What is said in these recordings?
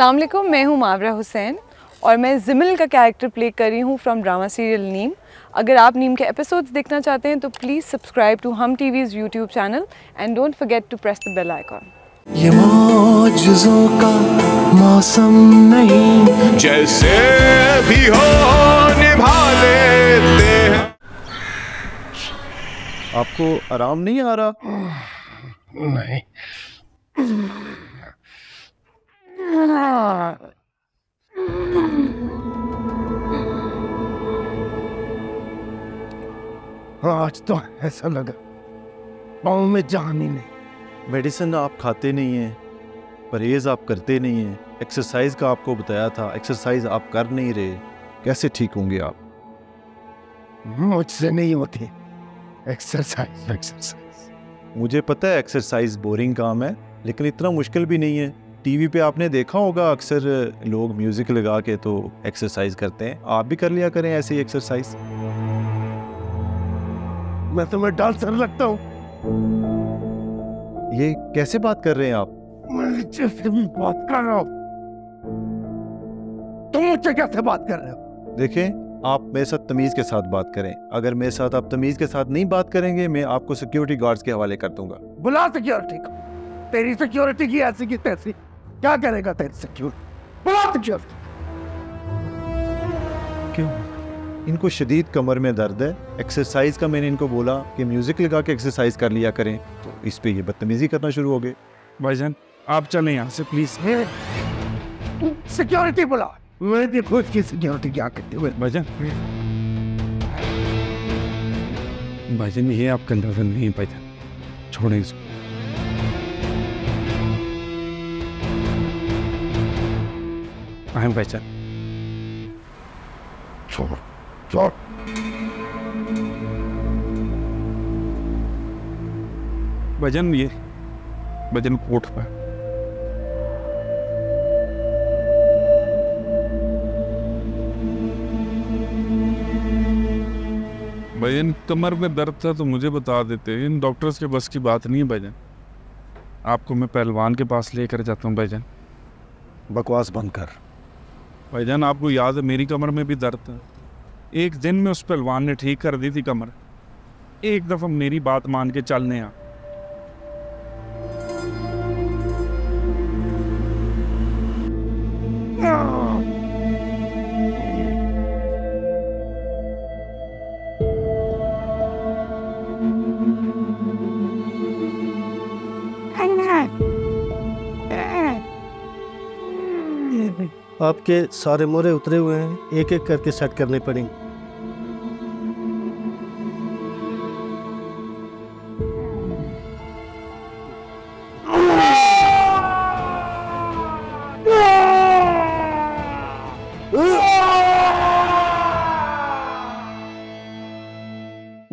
असलम मैं हूँ मावरा हुसैन और मैं जिमिल का कैरेक्टर प्ले कर रही हूँ फ्रॉम ड्रामा सीरियल नीम अगर आप नीम के एपिसोड्स देखना चाहते हैं तो please subscribe to Hum TV's YouTube channel and don't forget to press the bell icon ये मौजूदों का मौसम नहीं जैसे भी हो निभा लेते हैं। आपको आराम नहीं आ रहा? नहीं। आज तो ऐसा लगा पाँव में जान ही नहीं। मेडिसिन आप खाते नहीं हैं परहेज आप करते नहीं हैं एक्सरसाइज का आपको बताया था एक्सरसाइज आप कर नहीं रहे कैसे ठीक होंगे आप? मुझसे नहीं होती एक्सरसाइज एक्सरसाइज। मुझे पता है एक्सरसाइज बोरिंग काम है लेकिन इतना मुश्किल भी नहीं है। टीवी पे आपने देखा होगा अक्सर लोग म्यूज़िक लगा के तो एक्सरसाइज करते हैं। आप भी कर लिया करें ऐसी एक्सरसाइज मैं तुम्हें डांसर लगता हूँ। ये कैसे बात कर रहे हैं आप? मैं जिससे भी बात कर रहा हूँ तुम मुझसे कैसे बात कर रहे हो? देखें आप मेरे साथ तमीज़ के साथ बात करें। अगर मेरे साथ आप तमीज़ के साथ नहीं बात करेंगे मैं आपको सिक्योरिटी गार्ड्स के हवाले कर दूँगा। बुला सिक्योरिटी को। तेरी सिक्योरिटी की ऐसी की तैसी। क्या करेगा तेरी सिक्योरिटी बुला सिक्योरिटी क्यों? इनको शदीद कमर में दर्द है। एक्सरसाइज का मैंने इनको बोला कि म्यूज़िक लगा के एक्सरसाइज कर लिया करें। तो इस पे ये बदतमीज़ी करना शुरू हो गए। भाईजान आप चलें यहाँ से प्लीज़ सिक्योरिटी बुला मैं देखो इसकी सिक्योरिटी क्या करते हुए? भाईजान। भाईजान ये आपका अंदाज़ा नहीं है भाईजान छोड़ें इसको। भाईजान छोड़ छोड़। भाईजान ये भाईजान कोट पर। भाईजान कमर में दर्द था तो मुझे बता देते। इन डॉक्टर्स के बस की बात नहीं है भाईजान आपको मैं पहलवान के पास लेकर जाता हूँ भाईजान बकवास बंद कर। भाईजान आपको याद है, मेरी कमर में भी दर्द है एक दिन में उस पहलवान ने ठीक कर दी थी कमर। एक दफ़ा मेरी बात मान के चलने आ। आपके सारे मोरे उतरे हुए हैं एक एक करके सेट करने पड़ेंगे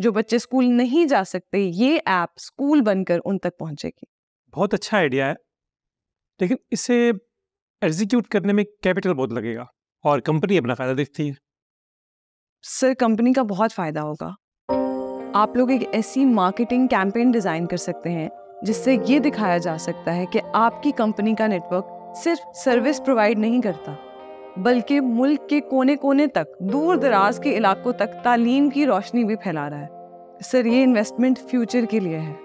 जो बच्चे स्कूल नहीं जा सकते ये ऐप स्कूल बनकर उन तक पहुंचेगी। बहुत अच्छा आइडिया है। लेकिन इसे एग्जीक्यूट करने में कैपिटल बहुत लगेगा और कंपनी अपना फ़ायदा देखती है। सर, कंपनी का बहुत फ़ायदा होगा। आप लोग एक ऐसी मार्केटिंग कैंपेन डिज़ाइन कर सकते हैं, जिससे ये दिखाया जा सकता है कि आपकी कंपनी का नेटवर्क सिर्फ़ सर्विस प्रोवाइड नहीं करता, बल्कि मुल्क के कोने कोने तक दूर दराज के इलाकों तक तालीम की रोशनी भी फैला रहा है। सर, ये इन्वेस्टमेंट फ्यूचर के लिए है।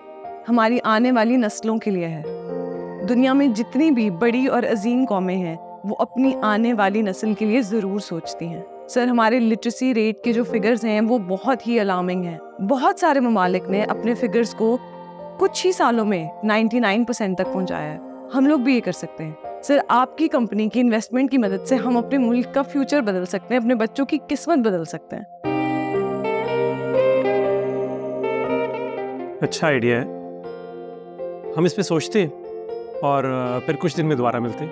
हमारी आने वाली नस्लों के लिए है। दुनिया में जितनी भी बड़ी और अजीम कौमें हैं, वो अपनी आने वाली नस्ल के लिए ज़रूर सोचती हैं। सर, हमारे लिटरेसी रेट के जो फिगर्स हैं, वो बहुत ही अलार्मिंग हैं। बहुत सारे ममालिक ने अपने फिगर्स को कुछ ही सालों में 99 परसेंट तक पहुँचाया है। हम लोग भी ये कर सकते हैं। सर, आपकी कंपनी की इन्वेस्टमेंट की मदद से हम अपने मुल्क का फ्यूचर बदल सकते हैं, अपने बच्चों की किस्मत बदल सकते हैं। अच्छा आइडिया है। हम इस पे सोचते हैं। और फिर कुछ दिन में दोबारा मिलते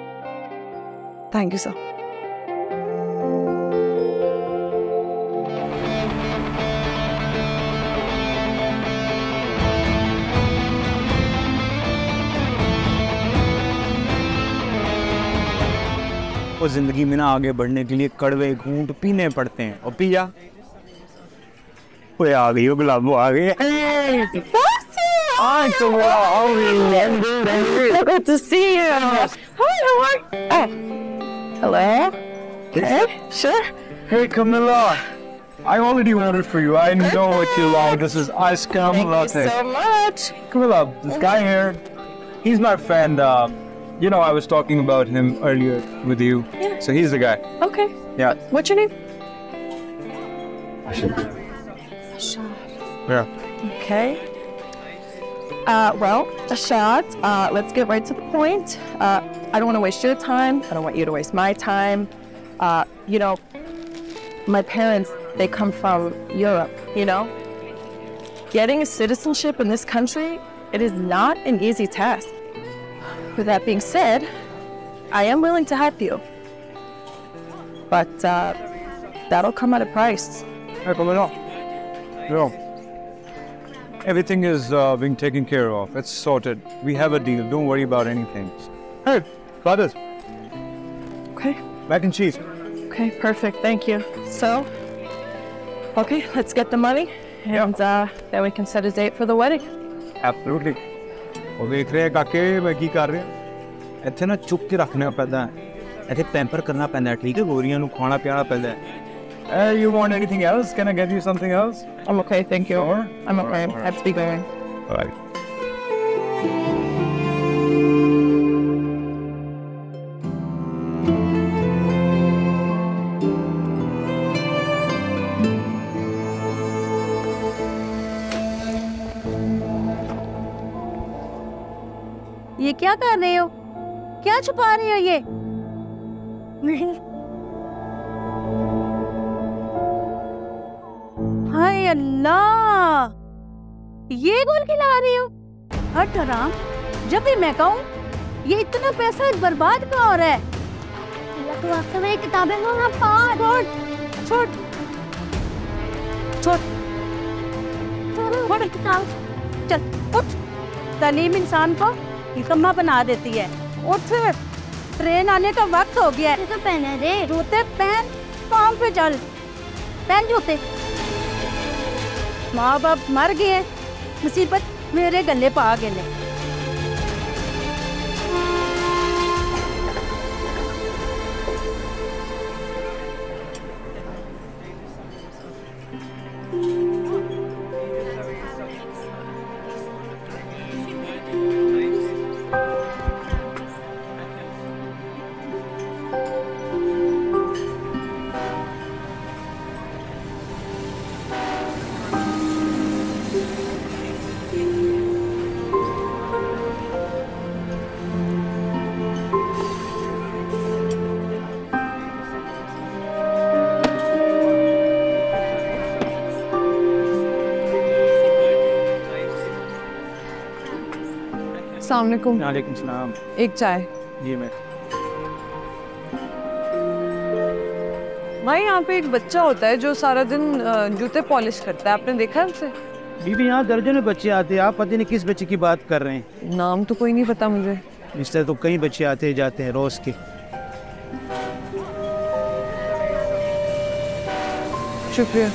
थैंक यू सर और ज़िंदगी में ना आगे बढ़ने के लिए कड़वे घूंट पीने पड़ते हैं। और पिया? ओए आ गई हो गुलाबो आ गई। Awesome. Well, I'll remember that. So good to see you. Hi, how are you? Oh. Hello? Yes. Hey, sure. Hey, Camilla. I already ordered for you. I know what you like. This is ice cream latte. Thank you so much. Camilla, this guy here, he's my friend. Uh, you know, I was talking about him earlier with you. Yeah. So he's the guy. Okay. Yeah. What's your name? Ashad. Ashad. Yeah. Okay. Uh, well, Ashad, uh, let's get right to the point. Uh, I don't want to waste your time. I don't want you to waste my time. Uh, you know, my parents, they come from Europe, you know? Getting a citizenship in this country, it is not an easy task. With that being said, I am willing to help you. But uh, that'll come at a price. Hey, Camilla. No. Everything is uh, being taken care of. It's sorted. We have a deal. Don't worry about anything. Hey, brothers, Okay. mac and cheese. Okay, perfect. Thank you. So, okay, let's get the money, and uh, then we can set a date for the wedding. Absolutely ਉਹ ਵੇਖ ਰਿਹਾ ਕਾਕੇ ਮੈਂ ਕੀ ਕਰ ਰਿਹਾ ਇੱਥੇ ਨਾ ਚੁੱਕ ਕੇ ਰੱਖਣਾ ਪੈਂਦਾ ਹੈ ਇੱਥੇ ਪੈਂਪਰ ਕਰਨਾ ਪੈਂਦਾ ਹੈ, ਠੀਕ ਹੈ ਗੋਰੀਆਂ ਨੂੰ ਖਾਣਾ ਪਿਆਣਾ ਪੈਂਦਾ ਹੈ Uh, you want anything else? Can I get you something else? I'm okay, thank you. Sure. I'm okay. I have to be going. All right. ये क्या कर रहे हो क्या छुपा रहे हो ये अल्लाह। ये गोल खिला रहे हो? हट हराम जब भी मैं कहूँ ये इतना पैसा बर्बाद कहाँ हो। रहा है तो आपसे मेरी किताबें को ना छोड़ छोड़। छोड़। छोड़ किताब। चल उठ। तालीम इंसान को निकम्मा बना देती है। उठ। ट्रेन आने का वक्त हो गया है। तो पहने दे जूते पहन काम पे चल। पहन जूते। माँ बाप मर गए मुसीबत मेरे गले पा गए वालेकुम। सलाम। एक चाय। जी मैं। भाई यहाँ पे एक बच्चा होता है जो सारा दिन जूते पॉलिश करता है। आपने देखा है उसे? बीबी यहाँ दर्जनों बच्चे आते हैं। आप पता नहीं किस बच्चे की बात कर रहे हैं। नाम तो कोई नहीं पता मुझे। इस तरह तो कई बच्चे आते जाते हैं रोज के। शुक्रिया।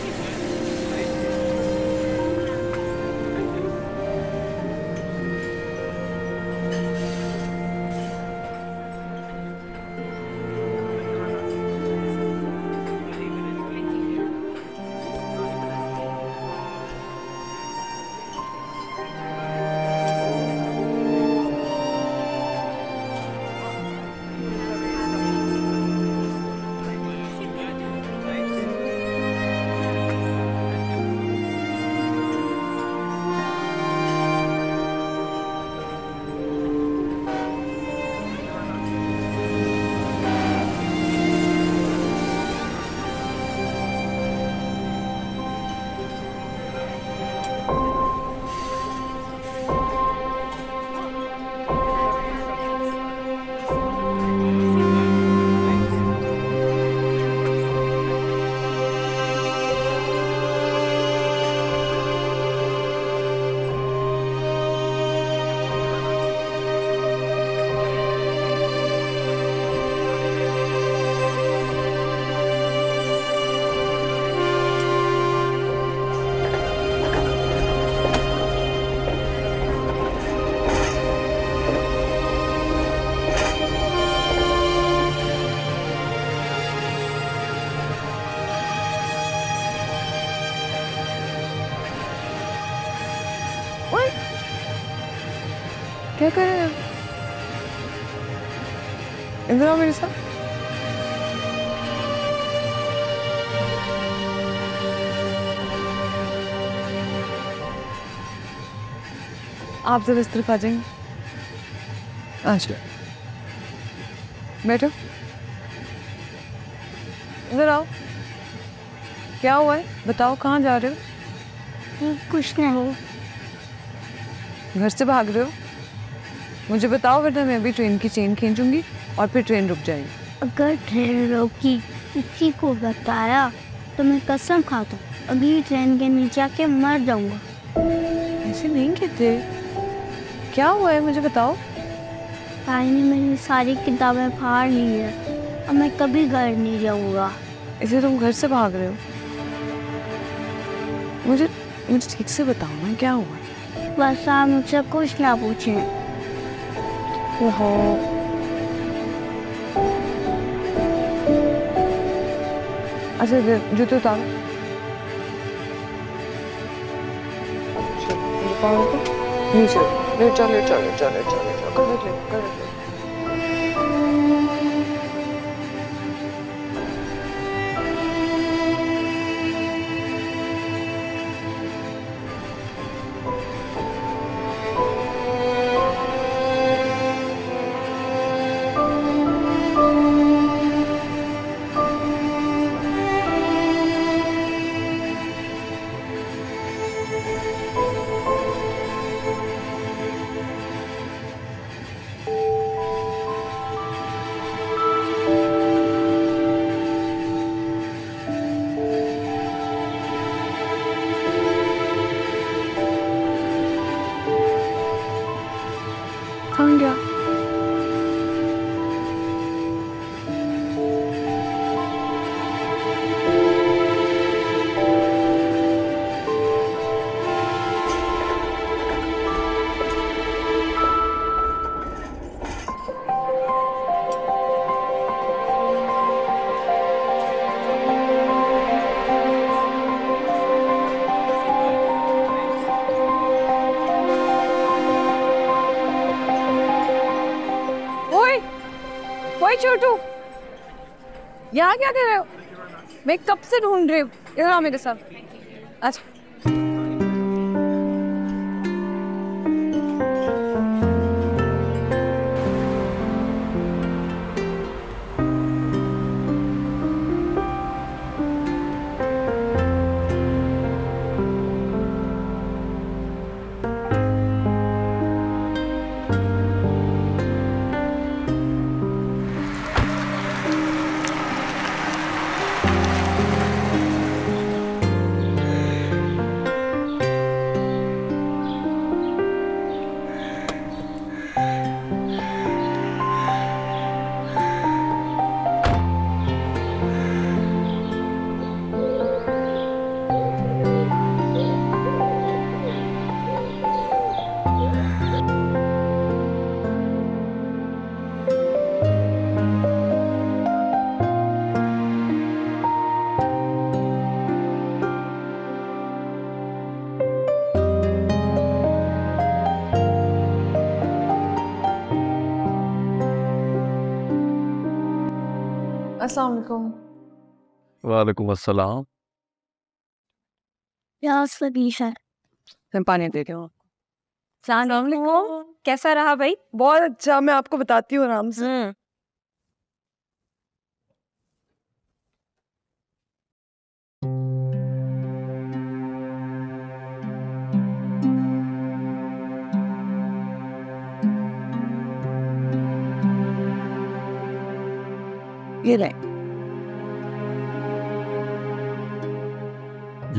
इधर आओ मेरे साथ आप जरा इस तरफ़ आ जाएँगे। अच्छा बैठो। इधर आओ। क्या हुआ है? बताओ कहाँ जा रहे हो? कुछ नहीं हो घर से भाग रहे हो? मुझे बताओ वरना मैं अभी ट्रेन की चेन खींचूँगी। और फिर ट्रेन रुक जाएगी। अगर ट्रेन रोकी किसी को बताया तो मैं कसम खाता हूँ। अभी ट्रेन के नीचे आके मर जाऊँगा। ऐसे नहीं कहते। क्या हुआ है मुझे बताओ। भाई ने मेरी सारी किताबें फाड़ ली है। अब मैं कभी घर नहीं जाऊँगा। इसे तुम घर से भाग रहे हो। मुझे मुझे ठीक से बताओ ना क्या हुआ बस आप मुझसे कुछ ना पूछें। ओहो। अच्छा जूते उतारो चलो चलो चलो चलो जाओ ओए छोटू। यहाँ क्या कर रहे हो? मैं कब से ढूंढ रही हूँ? इधर मेरे साथ। अच्छा। अस्सलाम वालेकुम वालेकुम अस्सलाम पानी दे कैसा रहा भाई? बहुत अच्छा मैं आपको बताती हूँ आराम से। ये रहे।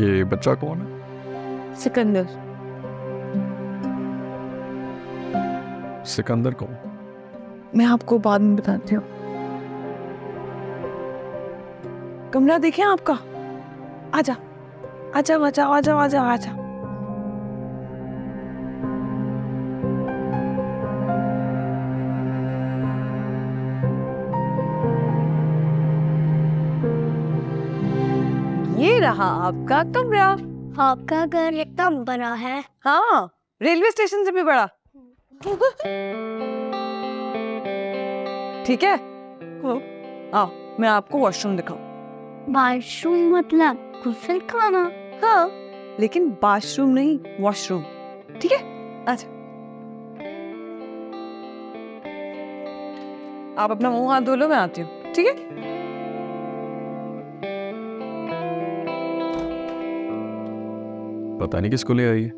ये बच्चा कौन है? सिकंदर। सिकंदर कौन? मैं आपको बाद में बताती हूँ। कमरा देखे आपका? आजा आजा आजा आजा आजा आजा। रहा आपका कमरा? आपका घर एकदम बड़ा है। हाँ रेलवे स्टेशन से भी बड़ा। ठीक है। आओ मैं आपको वॉशरूम दिखाऊँ। वाशरूम मतलब गुसल खाना? हाँ। लेकिन बाथरूम नहीं वॉशरूम ठीक है? अच्छा। आप अपना मुँह हाथ धो लो मैं आती हूँ। ठीक है? पता नहीं किसको ले आई है।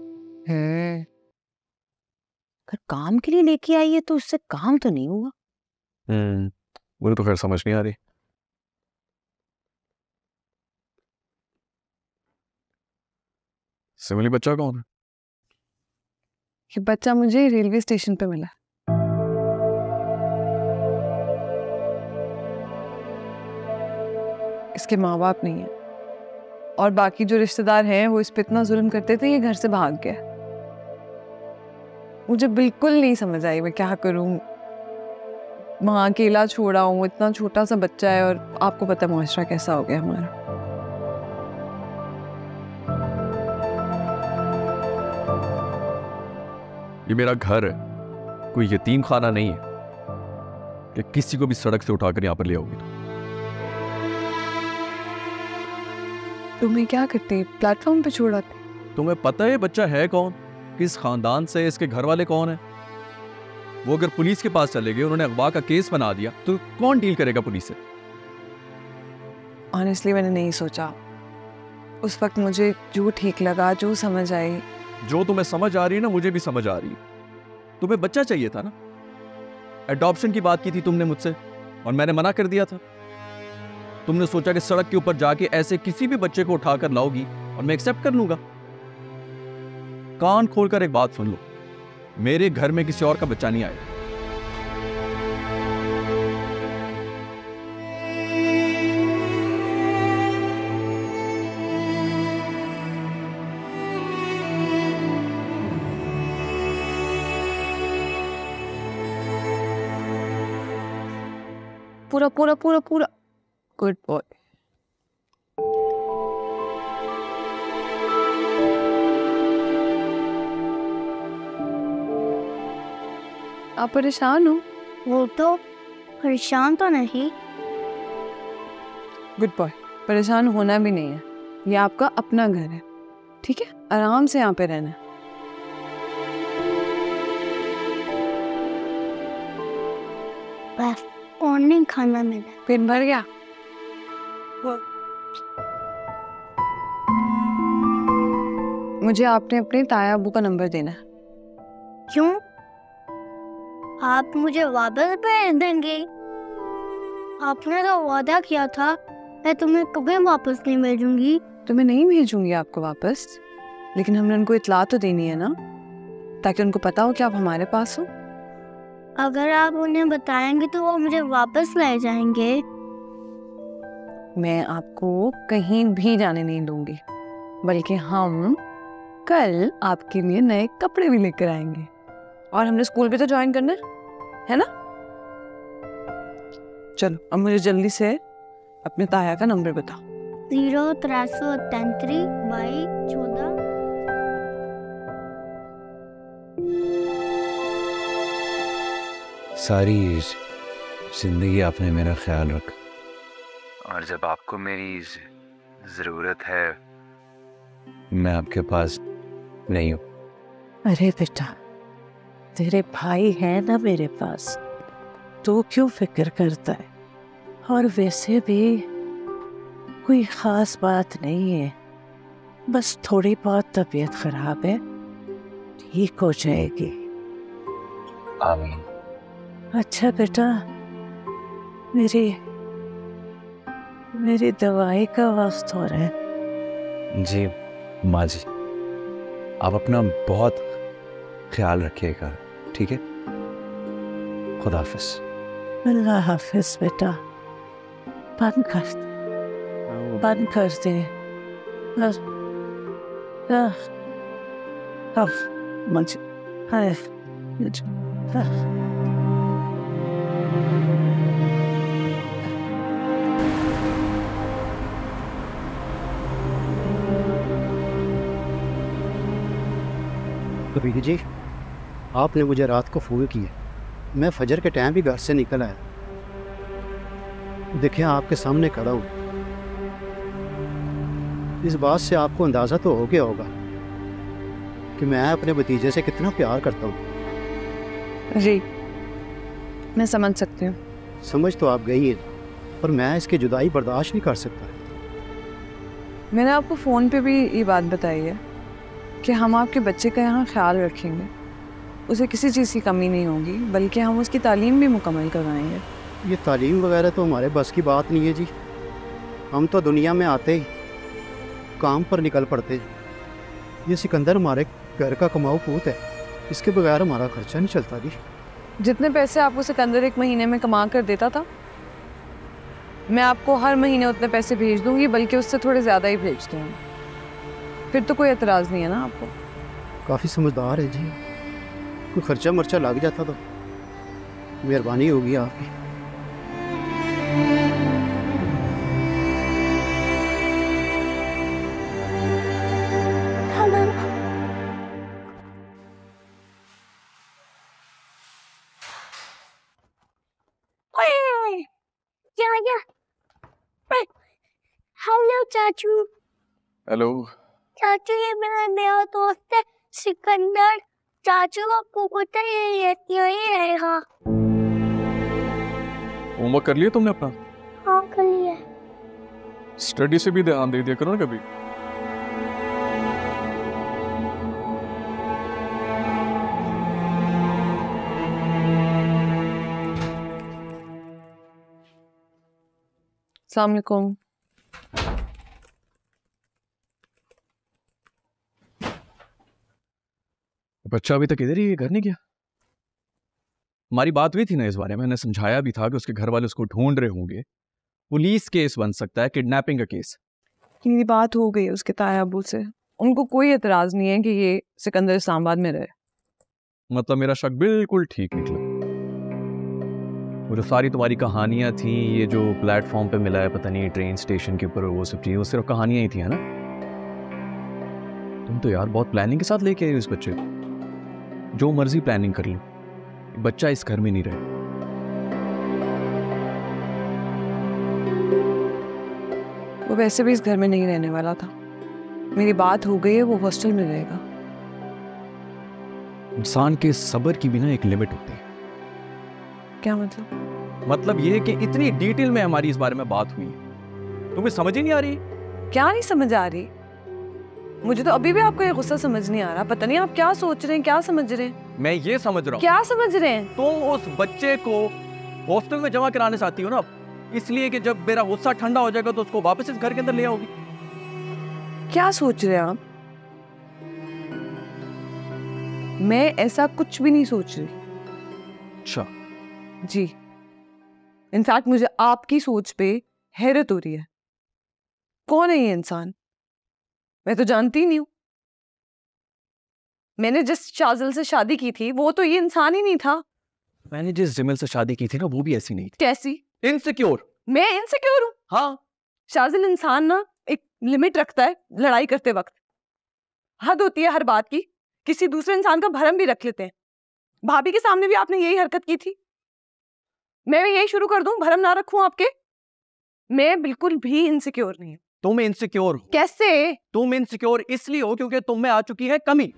हम्म अगर काम के लिए लेके आई है तो उससे काम तो नहीं हुआ। हम्म मुझे तो खैर समझ नहीं आ रही। सिमिली बच्चा कौन है? ये बच्चा मुझे रेलवे स्टेशन पे मिला। इसके माँ बाप नहीं है। और बाकी जो रिश्तेदार हैं, वो इस पर इतना जुल्म करते थे, ये घर से भाग गया। मुझे बिल्कुल नहीं समझ आई मैं क्या करूँ। वहाँ अकेला छोड़ा हूँ इतना छोटा सा बच्चा है और आपको पता मुआशरा कैसा हो गया हमारा। ये मेरा घर है, कोई यतीम खाना नहीं है। कि किसी को भी सड़क से उठाकर यहाँ पर ले आओगी? तुम्हें क्या करते प्लेटफॉर्म पे छोड़ाते तुम्हें पता है बच्चा है कौन? किस खानदान से इसके घर वाले कौन है? वो अगर पुलिस के पास चले गए उन्होंने अगवा का केस बना दिया तो कौन डील करेगा पुलिस से? ऑनेस्टली मैंने नहीं सोचा। उस वक्त मुझे जो ठीक लगा जो समझ आई। जो तुम्हें समझ आ रही है ना मुझे भी समझ आ रही है। तुम्हें बच्चा चाहिए था ना? एडॉप्शन की बात की थी तुमने मुझसे और मैंने मना कर दिया था। तुमने सोचा कि सड़क के ऊपर जाके ऐसे किसी भी बच्चे को उठाकर लाओगी और मैं एक्सेप्ट कर लूँगा? कान खोलकर एक बात सुन लो। मेरे घर में किसी और का बच्चा नहीं आएगा पूरा पूरा पूरा पूरा। गुड बॉय आप परेशान हो? वो तो परेशान तो नहीं। गुड बॉय परेशान होना भी नहीं है। ये आपका अपना घर है। ठीक है? आराम से यहाँ पे रहना। बस और नहीं खाना मिला। पेट भर गया? मुझे आपने अपने ताया अबू का नंबर देना है। क्यों? आप मुझे वापस भेज देंगे। आपने तो वादा किया था मैं तुम्हें कभी वापस नहीं भेजूँगी। तो मैं नहीं भेजूँगी आपको वापस। लेकिन हमने उनको इतला तो देनी है ना? ताकि उनको पता हो कि आप हमारे पास हो। अगर आप उन्हें बताएँगे तो वो मुझे वापस ले जाएँगे। मैं आपको कहीं भी जाने नहीं दूँगी बल्कि हम कल आपके लिए नए कपड़े भी लेकर आएँगे। और हमने स्कूल भी तो ज्वाइन करना है है ना? चलो अब मुझे जल्दी से अपने ताया का नंबर बताओ। ज़ीरो त्रै सौ तैंतरी बाई चौदह। सारी ज़िंदगी आपने मेरा ख्याल रखा। और जब आपको मेरी ज़रूरत है मैं आपके पास नहीं हूँ। अरे बेटा तेरे भाई है ना मेरे पास। तो क्यों फ़िक्र करता है? और वैसे भी कोई ख़ास बात नहीं है। बस थोड़ी बहुत तबीयत ख़राब है। ठीक हो जाएगी। आमीन। अच्छा बेटा मेरी मेरी दवाई का वक्त हो रहा है। जी माँ जी। आप अपना बहुत ख्याल रखिएगा ठीक है? खुदा हाफिज। अल्लाह हाफिज बेटा। बंद कर बंद कर दे। मुझे मुझे कबीर जी आपने मुझे रात को फूल किए मैं फजर के टाइम भी घर से निकल आया। देखें आपके सामने खड़ा हूँ। इस बात से आपको अंदाज़ा तो हो गया होगा कि मैं अपने भतीजे से कितना प्यार करता हूँ। जी मैं समझ सकती हूँ। समझ तो आप गई हैं पर मैं इसकी जुदाई बर्दाश्त नहीं कर सकता। मैंने आपको फ़ोन पे भी ये बात बताई है। कि हम आपके बच्चे का यहाँ ख्याल रखेंगे। उसे किसी चीज़ की कमी नहीं होगी बल्कि हम उसकी तालीम भी मुकम्मल करवाएँगे। ये तालीम वगैरह तो हमारे बस की बात नहीं है जी। हम तो दुनिया में आते ही काम पर निकल पड़ते ये सिकंदर हमारे घर का कमाऊ पूत है। इसके बगैर हमारा खर्चा नहीं चलता जी। जितने पैसे आपको सिकंदर एक महीने में कमा कर देता था मैं आपको हर महीने उतने पैसे भेज दूँगी बल्कि उससे थोड़े ज़्यादा ही भेज दूँगी फिर तो कोई एतराज़ नहीं है ना आपको? काफ़ी समझदार है जी। कोई खर्चा मर्चा लग जाता तो मेहरबानी होगी आपकी। हेलो चाचू ये मेरा नया दोस्त है सिकंदर। चाचू आपको पता है ये रहती ही। रहेगा होमवर्क कर लिया तुमने अपना? हाँ कर लिया। स्टडी से भी ध्यान दे दिया करो ना कभी। सलामकुम बच्चा अभी तक इधर ही है घर नहीं गया। हमारी बात हुई थी ना इस बारे में मैंने समझाया भी था कि उसके घर वाले उसको ढूंढ रहे होंगे। पुलिस केस बन सकता है किडनैपिंग का केस। मेरी बात हो गई उसके ताया अबू से। उनको कोई एतराज़ नहीं है कि ये सिकंदर इस्लामाबाद में रहे। मतलब मेरा शक बिल्कुल ठीक निकला। वो जो सारी तुम्हारी कहानियाँ थी ये जो प्लेटफॉर्म पे मिला है पता नहीं ट्रेन स्टेशन के ऊपर वो सब चीज़ें वो सिर्फ़ कहानियाँ ही थी है ना? तुम तो यार बहुत प्लानिंग के साथ लेके आई हो इस बच्चे को। जो मर्ज़ी प्लानिंग कर लो। बच्चा इस घर में नहीं रहे। वो वैसे भी इस घर में नहीं रहने वाला था। मेरी बात हो गई है वो हॉस्टल में रहेगा। इंसान के सब्र की बिना एक लिमिट होती है। क्या मतलब? मतलब ये कि इतनी डिटेल में हमारी इस बारे में बात हुई है। तुम्हें समझ ही नहीं आ रही? क्या नहीं समझ आ रही? मुझे तो अभी भी आपका ये गुस्सा समझ नहीं आ रहा। पता नहीं आप क्या सोच रहे हैं क्या समझ रहे हैं? मैं ये समझ रहा हूँ। क्या समझ रहे हैं? तुम उस बच्चे को हॉस्टल में जमा कराने चाहती हो ना? इसलिए कि जब मेरा गुस्सा ठंडा हो जाएगा तो उसको वापस इस घर के अंदर ले आओगी। क्या सोच रहे हैं आप? मैं ऐसा कुछ भी नहीं सोच रही। अच्छा। जी। इनफैक्ट मुझे आपकी सोच पे हैरत हो रही है। कौन है ये इंसान? मैं तो जानती नहीं हूँ। मैंने जिस शाजिल से शादी की थी वो तो ये इंसान ही नहीं था। मैंने जिस जिमिल से शादी की थी ना वो भी ऐसी नहीं थी। कैसी? इनसिक्योर मैं इनसिक्योर हूँ? हाँ। शाजिल इंसान ना एक लिमिट रखता है लड़ाई करते वक्त। हद होती है हर बात की। किसी दूसरे इंसान का भरम भी रख लेते हैं। भाभी के सामने भी आपने यही हरकत की थी। मैं भी यही शुरू कर दूँ? भरम ना रखूँ आपके? मैं बिल्कुल भी इनसिक्योर नहीं हूँ। तुम इनसिक्योर हो। कैसे? तुम इनसिक्योर इसलिए हो क्योंकि तुम में आ चुकी है कमी।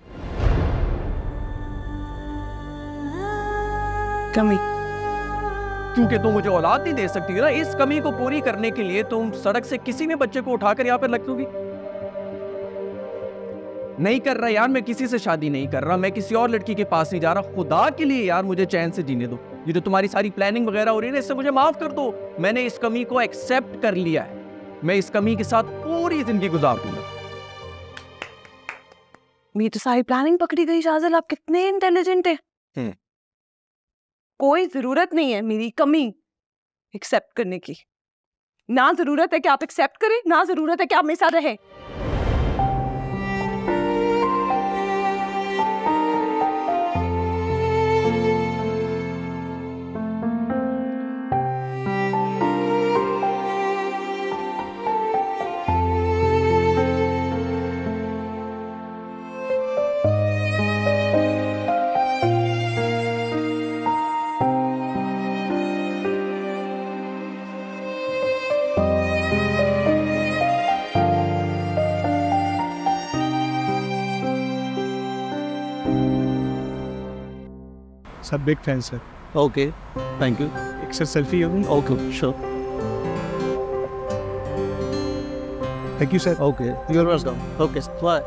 कमी। क्योंकि तुम मुझे औलाद नहीं दे सकती ना इस कमी को पूरी करने के लिए तुम सड़क से किसी भी बच्चे को उठाकर यहाँ पर रख दोगी। नहीं कर रहा यार मैं किसी से शादी नहीं कर रहा मैं किसी और लड़की के पास नहीं जा रहा। खुदा के लिए यार मुझे चैन से जीने दो। ये जो तुम्हारी सारी प्लानिंग वगैरह हो रही है ना इससे मुझे माफ़ कर दो। मैंने इस कमी को एक्सेप्ट कर लिया है। मैं इस कमी के साथ पूरी ज़िंदगी गुजार दूँगा। मेरी तो सारी प्लानिंग पकड़ी गई शाजल आप कितने इंटेलिजेंट है। हम्म। कोई ज़रूरत नहीं है मेरी कमी एक्सेप्ट करने की। ना ज़रूरत है कि आप एक्सेप्ट करें ना ज़रूरत है कि आप मेरे साथ रहें। सब big fan sir okay thank you एक सर सेल्फी होगी? Okay sure thank you sir okay you're welcome okay bye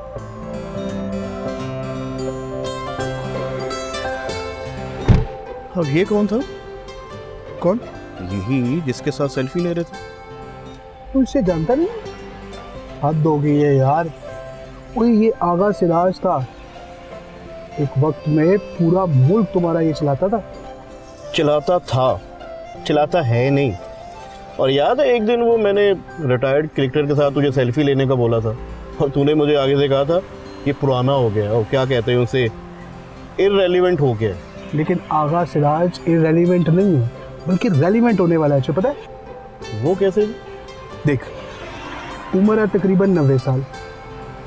अब ये कौन था? कौन? यही जिसके साथ सेल्फी ले रहे थे। इसे जानता नहीं? हद हो गई है यार। कोई ये आगा सिराज था। एक वक्त में पूरा मुल्क तुम्हारा ये चलाता था? चलाता था। चलाता है नहीं। और याद है एक दिन वो मैंने रिटायर्ड क्रिकेटर के साथ तुझे सेल्फी लेने का बोला था। और तूने मुझे आगे से कहा था ये पुराना हो गया और क्या कहते हैं उसे? इरेलीवेंट हो गया लेकिन आगा सिराज इरेलीवेंट नहीं है बल्कि रेलिवेंट होने वाला है तुझे पता है? वो कैसे? देख उम्र है तकरीबन नब्बे साल।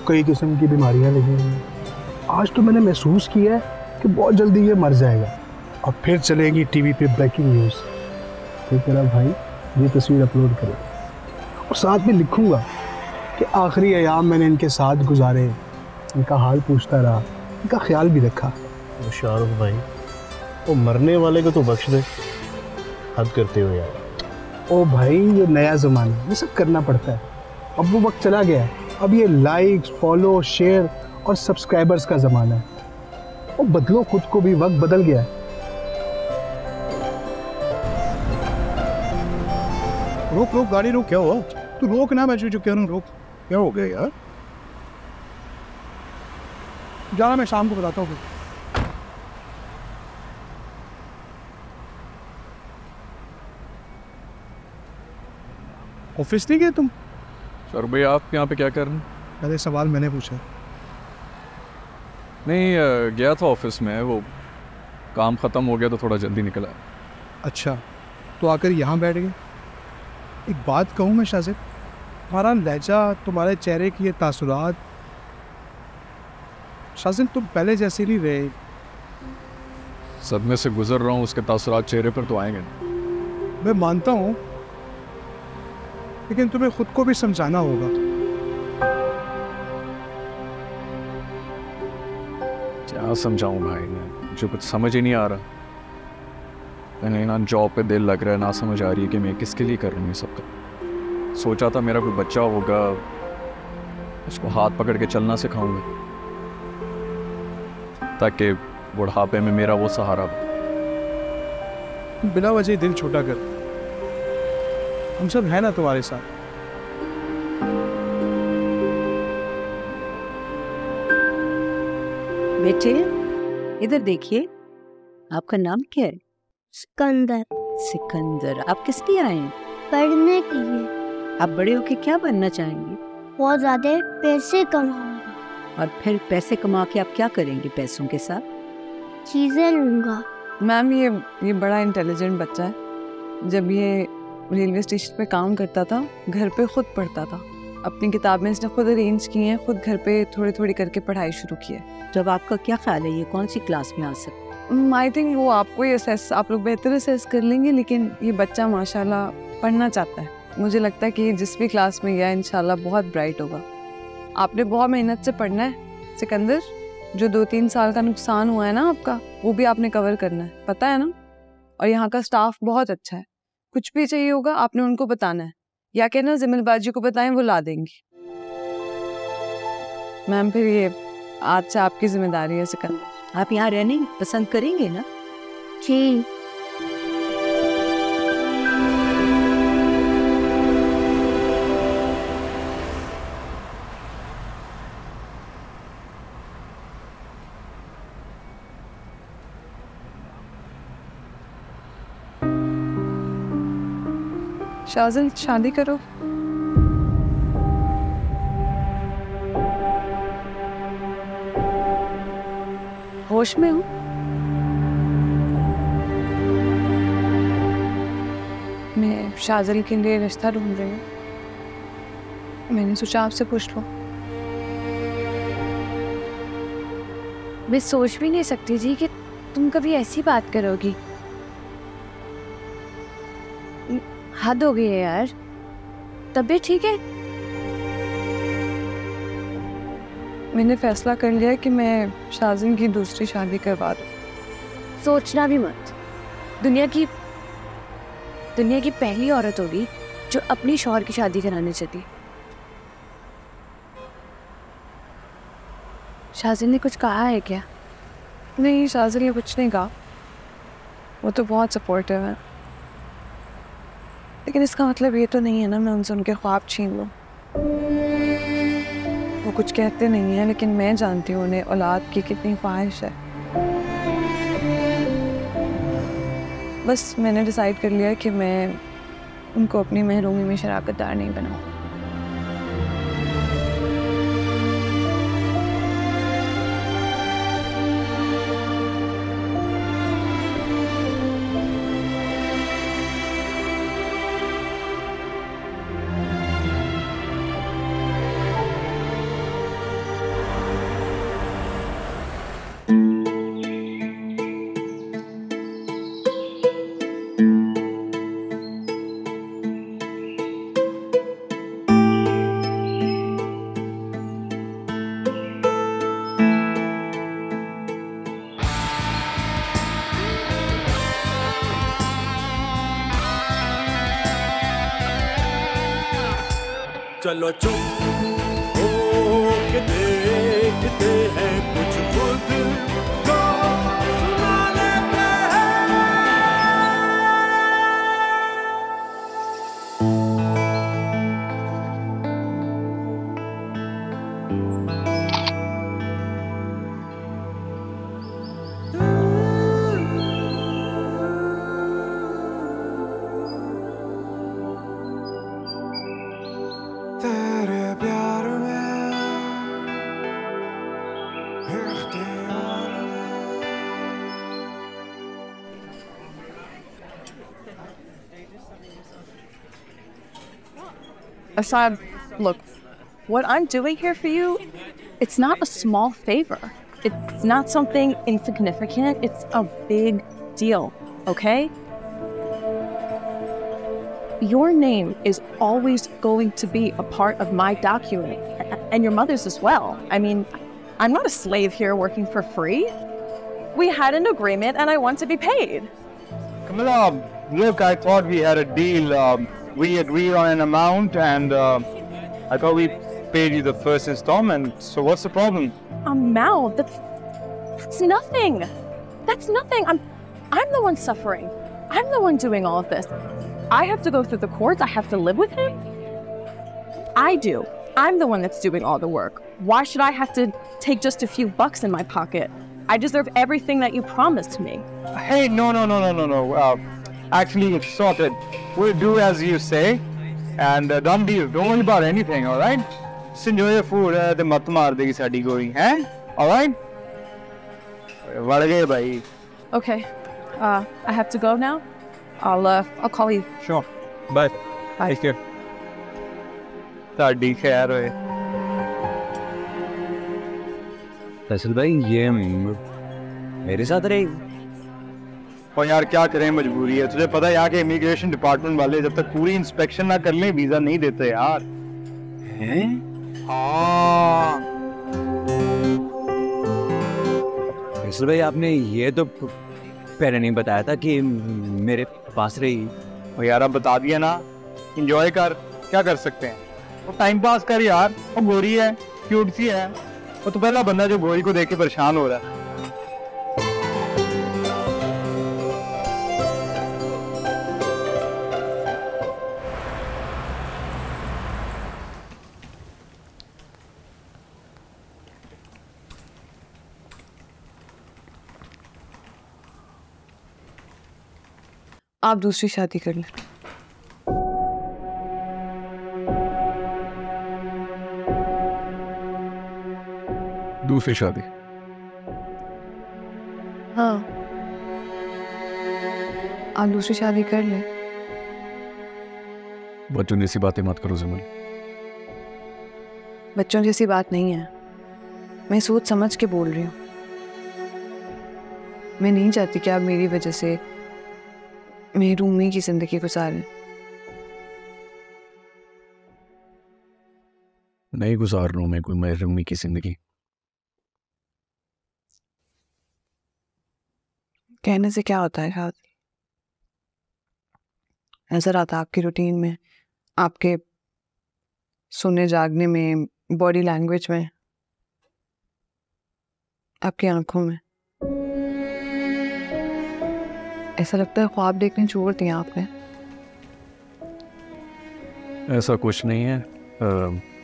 कई किस्म की बीमारियाँ लगी हुई हैं। आज तो मैंने महसूस किया है कि बहुत जल्दी ये मर जाएगा। और फिर चलेगी टीवी पे ब्रेकिंग न्यूज़ फिर तेरा भाई? ये तस्वीर अपलोड करे। और साथ में लिखूँगा कि आखिरी आयाम मैंने इनके साथ गुजारे। इनका हाल पूछता रहा। इनका ख्याल भी रखा। वो शाहरुख भाई। वो मरने वाले को तो बख्श दे। हद करते हो यार। ओ भाई ये नया ज़माना ये सब करना पड़ता है। अब वो वक्त चला गया अब ये लाइक्स फॉलो शेयर और सब्सक्राइबर्स का ज़माना है। और बदलो खुद को भी वक्त बदल गया है। रोक रोक गाड़ी रोक क्या हुआ? तू रोक ना मैं जो कह रहा हूँ रोक। क्या हो गया यार? जाना मैं शाम को बताता हूँ फिर। ऑफ़िस नहीं गए तुम? सर भाई आप यहाँ पे क्या कर रहे हैं? पहले सवाल मैंने पूछा। नहीं गया था ऑफ़िस में वो काम ख़त्म हो गया तो थोड़ा जल्दी निकला। अच्छा तो आकर यहाँ बैठ गए। एक बात कहूँ मैं शाजिद तुम्हारा लहजा तुम्हारे चेहरे की ये तासुरात शाजिद तुम पहले जैसे नहीं रहे। सदमे से गुजर रहा हूँ उसके तासुरात चेहरे पर तो आएँगे। मैं मानता हूँ लेकिन तुम्हें खुद को भी समझाना होगा। क्या समझाऊं भाई, मैं मुझे कुछ समझ ही नहीं आ रहा। मैंने ना जॉब पे दिल लग रहा है, ना समझ आ रही है कि मैं किसके लिए कर रहा हूँ ये सब कर सोचा था मेरा कोई बच्चा होगा, उसको हाथ पकड़ के चलना सिखाऊँगा। ताकि बुढ़ापे में मेरा वो सहारा। बिना। वजह दिल छोटा कर। हम सब है ना तुम्हारे साथ। बेटे इधर देखिए आपका नाम क्या है? सिकंदर। सिकंदर आप किस लिए आए हैं? पढ़ने के लिए। आप बड़े होके क्या बनना चाहेंगे? बहुत ज़्यादा पैसे कमाऊँगा। और फिर पैसे कमा के आप क्या करेंगे पैसों के साथ? चीज़ें लूँगा। मैम ये ये बड़ा इंटेलिजेंट बच्चा है। जब ये रेलवे स्टेशन पे काम करता था घर पे खुद पढ़ता था। अपनी किताबें इसने खुद अरेंज की हैं खुद घर पे थोड़ी थोड़ी करके पढ़ाई शुरू की है। जब आपका क्या ख्याल है ये कौन सी क्लास में आ सकता आई थिंक वो आपको ही असेस आप लोग बेहतर असेस कर लेंगे लेकिन ये बच्चा माशाल्लाह पढ़ना चाहता है। मुझे लगता है कि जिस भी क्लास में गया इंशाल्लाह बहुत ब्राइट होगा। आपने बहुत मेहनत से पढ़ना है सिकंदर। जो दो तीन साल का नुकसान हुआ है ना आपका वो भी आपने कवर करना है पता है ना? और यहाँ का स्टाफ बहुत अच्छा है। कुछ भी चाहिए होगा आपने उनको बताना है। या कहना जिम्मेबाजी बाजी को बताएँ वो ला देंगे। मैम फिर ये आज से आपकी ज़िम्मेदारी है सिकंदर आप यहाँ रहने पसंद करेंगे ना? जी। शाजिल शादी करो। होश में हूँ। मैं शाजल के लिए रिश्ता ढूंढ रही हूँ। मैंने सोचा आपसे पूछ लो। मैं सोच भी नहीं सकती जी कि तुम कभी ऐसी बात करोगी। हद हो गई है यार। तबीयत ठीक है? मैंने फैसला कर लिया कि मैं शाजिल की दूसरी शादी करवा दूँ। सोचना भी मत। दुनिया की दुनिया की पहली औरत होगी जो अपनी शौहर की शादी कराने चली। शाजिल ने कुछ कहा है क्या? नहीं शाजिल ने कुछ नहीं कहा। वो तो बहुत सपोर्टिव है। लेकिन इसका मतलब ये तो नहीं है ना, मैं उनसे उनके ख्वाब छीन लूँ। वो कुछ कहते नहीं हैं, लेकिन मैं जानती हूँ उन्हें औलाद की कितनी ख्वाहिश है। बस मैंने डिसाइड कर लिया कि मैं उनको अपनी महरूमी में शराकतदार नहीं बनाऊँ। चलो चुप Asad, look, what I'm doing here for you, it's not a small favor. It's not something insignificant. It's a big deal, okay? Your name is always going to be a part of my document, and your mother's as well. I mean, I'm not a slave here working for free. We had an agreement, and I want to be paid. Camilla, look, I thought we had a deal. Um, we agreed on an amount, and uh, I thought we paid you the first installment. So what's the problem? amount that's that's nothing. That's nothing. I'm i'm the one suffering. I'm the one doing all of this. I have to go through the courts. I have to live with him. I do. I'm the one that's doing all the work. Why should i have to take just a few bucks in my pocket? I deserve everything that you promised me. Hey, no, no, no, no, no, no. Uh, actually, it's sorted. We'll do as you say, and uh, done deal. Don't worry about anything, all right? Just enjoy your food. Uh, the mat maar degi saadi goi, eh? All right? ਵੜ ਗਏ ਭਾਈ okay uh i have to go now i'll uh i'll call you Sure. Bye. Bye. Take care. ਤੁਹਾਡੀ ਖੈਰ ਹੋਏ फैसल भाई ये मेरे साथ रही और यार क्या करें मजबूरी है। तुझे पता है यहाँ के इमिग्रेशन डिपार्टमेंट वाले जब तक पूरी इंस्पेक्शन ना कर लें वीज़ा नहीं देते यार। हैं? हाँ। फैसल भाई आपने ये तो पहले नहीं बताया था कि मेरे पास रही। और यार अब बता दिया ना। इंजॉय कर। क्या कर सकते हैं? वो टाइम पास कर यार। वो गोरी है क्यूट सी है। वो तो पहला बंदा जो गोरी को देख के परेशान हो रहा है। आप दूसरी शादी कर लें। दूसरी शादी। हाँ। आप दूसरी शादी कर लें। बच्चों जैसी बातें मत करो जमन बच्चों जैसी बात नहीं है। मैं सोच समझ के बोल रही हूँ। मैं नहीं चाहती कि आप मेरी वजह से मेरी रूमी की ज़िंदगी गुजारें। नहीं गुजार रहा हूँ मैं कोई महरूमी की ज़िंदगी। कहने से क्या होता है शादी नज़र आता आपकी रूटीन में आपके सोने जागने में बॉडी लैंग्वेज में आपकी आँखों में। ऐसा लगता है ख्वाब देखने छोड़ दिए आपने। ऐसा कुछ नहीं है।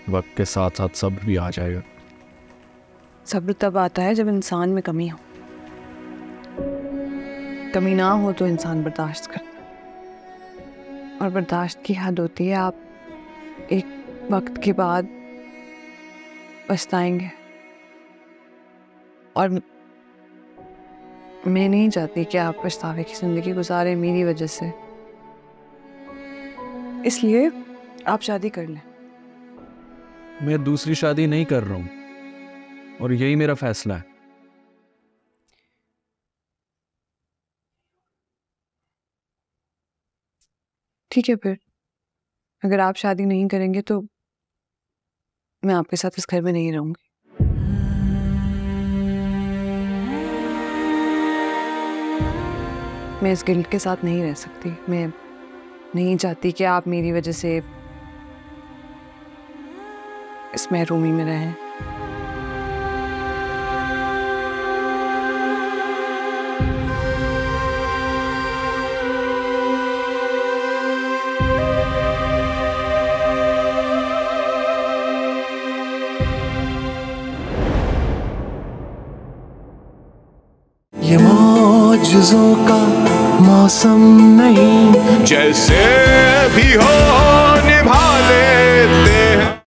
वक्त के साथ साथ सब भी आ जाएगा। सब्र तब आता है जब इंसान में कमी हो। कमी ना हो तो इंसान बर्दाश्त कर। और बर्दाश्त की हद होती है आप एक वक्त के बाद पछताएँगे। और मैं नहीं चाहती कि आप पछतावे की ज़िंदगी गुजारें मेरी वजह से। इसलिए आप शादी कर लें। मैं दूसरी शादी नहीं कर रहा हूँ। और यही मेरा फैसला है। ठीक है फिर। अगर आप शादी नहीं करेंगे तो मैं आपके साथ इस घर में नहीं रहूँगी। मैं इस गिल्ट के साथ नहीं रह सकती। मैं नहीं चाहती कि आप मेरी वजह से इस महरूमी में रहें। मौजूजों का मौसम नहीं। जैसे भी हो